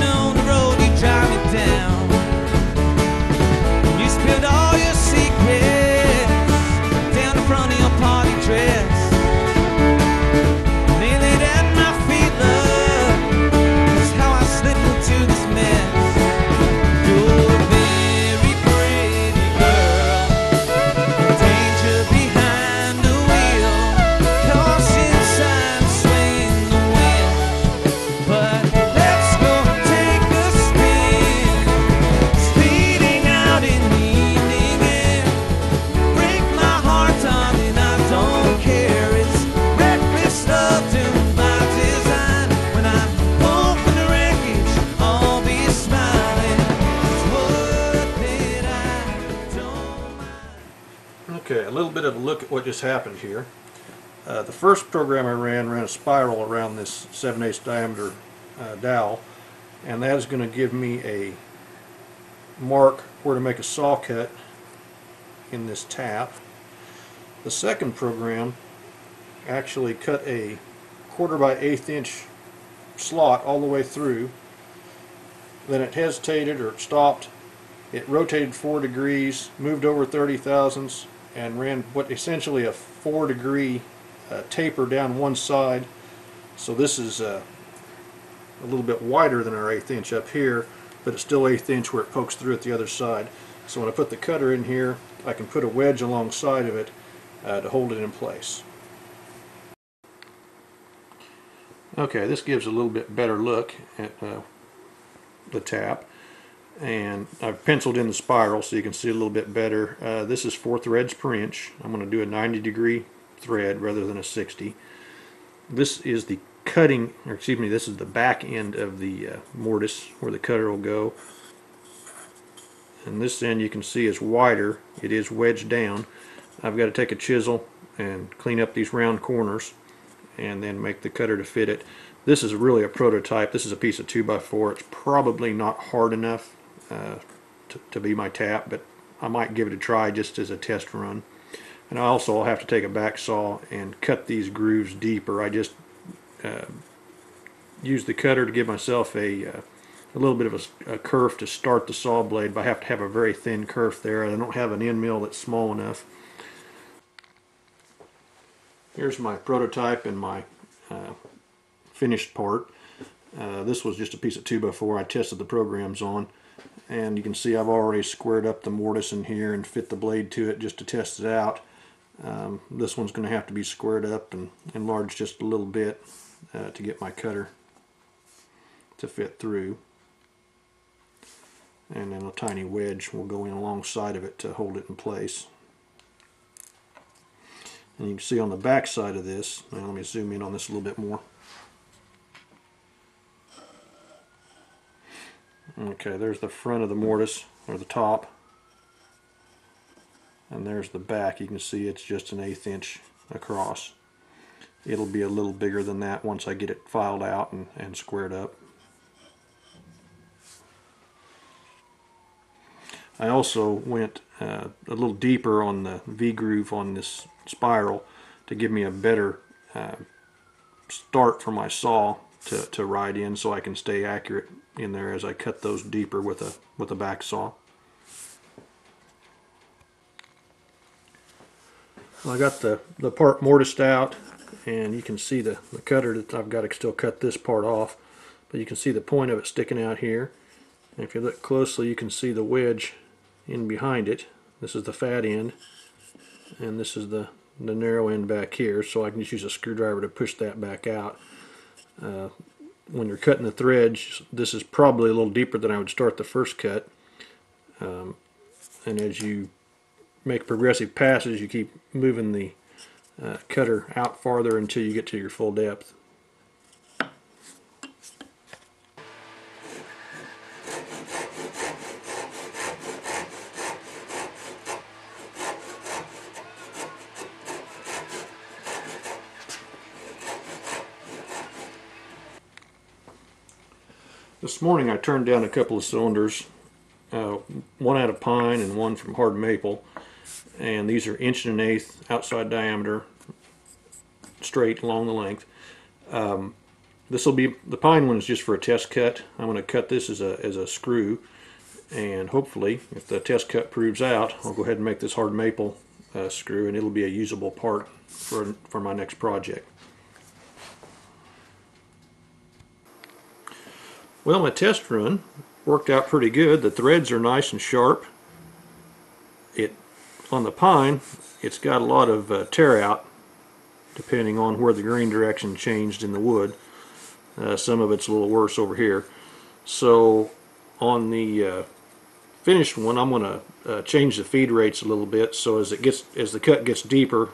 known little bit of a look at what just happened here. Uh, the first program I ran ran a spiral around this 7 8 diameter uh, dowel and that is going to give me a mark where to make a saw cut in this tap. The second program actually cut a quarter by eighth inch slot all the way through then it hesitated or it stopped it rotated four degrees moved over 30 thousandths and ran what essentially a four degree uh, taper down one side. So this is uh, a little bit wider than our eighth inch up here but it's still eighth inch where it pokes through at the other side. So when I put the cutter in here I can put a wedge alongside of it uh, to hold it in place. Okay this gives a little bit better look at uh, the tap and I've penciled in the spiral so you can see a little bit better. Uh, this is four threads per inch. I'm going to do a 90 degree thread rather than a 60. This is the cutting, or excuse me, this is the back end of the uh, mortise where the cutter will go. And this end you can see is wider. It is wedged down. I've got to take a chisel and clean up these round corners and then make the cutter to fit it. This is really a prototype. This is a piece of 2x4. It's probably not hard enough uh, to, be my tap, but I might give it a try just as a test run. And I also will have to take a back saw and cut these grooves deeper. I just uh, use the cutter to give myself a, uh, a little bit of a, a, kerf to start the saw blade, but I have to have a very thin kerf there. I don't have an end mill that's small enough. Here's my prototype and my uh, finished part. Uh, this was just a piece of 2x4 I tested the programs on and you can see I've already squared up the mortise in here and fit the blade to it just to test it out. Um, this one's going to have to be squared up and enlarged just a little bit uh, to get my cutter to fit through. And then a tiny wedge will go in alongside of it to hold it in place. And you can see on the back side of this, let me zoom in on this a little bit more. Okay, there's the front of the mortise, or the top. And there's the back. You can see it's just an eighth inch across. It'll be a little bigger than that once I get it filed out and, and squared up. I also went uh, a little deeper on the V-groove on this spiral to give me a better uh, start for my saw to, to ride in so I can stay accurate in there as I cut those deeper with a with a back saw. Well, I got the, the part mortised out and you can see the, the cutter that I've got to still cut this part off but you can see the point of it sticking out here. And if you look closely you can see the wedge in behind it. This is the fat end and this is the the narrow end back here so I can just use a screwdriver to push that back out uh, when you're cutting the threads, this is probably a little deeper than I would start the first cut. Um, and as you make progressive passes, you keep moving the uh, cutter out farther until you get to your full depth. This morning I turned down a couple of cylinders, uh, one out of pine and one from hard maple, and these are inch and an eighth outside diameter, straight along the length. Um, this will be the pine one is just for a test cut. I'm going to cut this as a as a screw, and hopefully, if the test cut proves out, I'll go ahead and make this hard maple uh, screw, and it'll be a usable part for for my next project. Well, my test run worked out pretty good. The threads are nice and sharp. It On the pine, it's got a lot of uh, tear out depending on where the grain direction changed in the wood. Uh, some of it's a little worse over here. So on the uh, finished one, I'm going to uh, change the feed rates a little bit so as it gets as the cut gets deeper,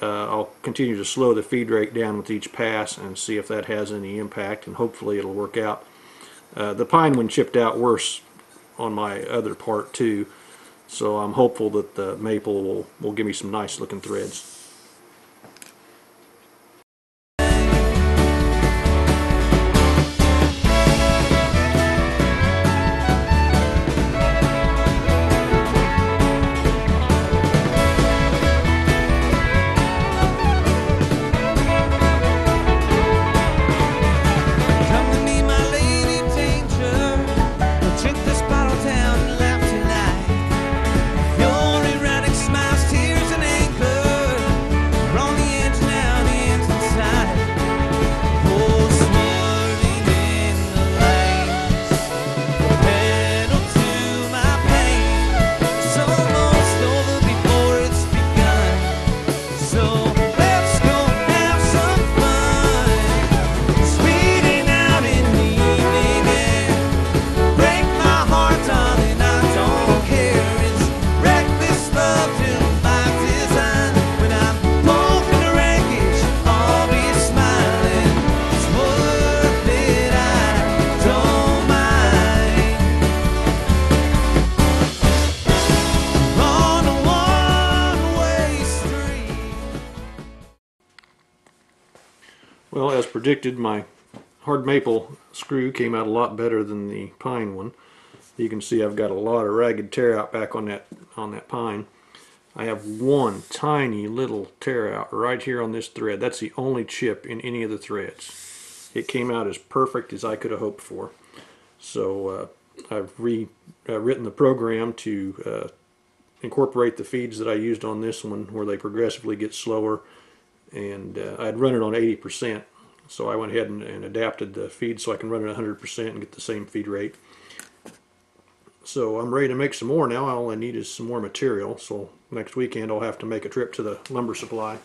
uh, I'll continue to slow the feed rate down with each pass and see if that has any impact and hopefully it'll work out. Uh, the pine one chipped out worse on my other part too So I'm hopeful that the maple will, will give me some nice looking threads. Well, as predicted, my hard maple screw came out a lot better than the pine one. You can see I've got a lot of ragged tear out back on that on that pine. I have one tiny little tear out right here on this thread. That's the only chip in any of the threads. It came out as perfect as I could have hoped for. So uh, I've re uh, the program to uh, incorporate the feeds that I used on this one, where they progressively get slower and uh, I'd run it on 80%. So I went ahead and, and adapted the feed so I can run it 100% and get the same feed rate. So I'm ready to make some more now. All I need is some more material. So next weekend I'll have to make a trip to the lumber supply.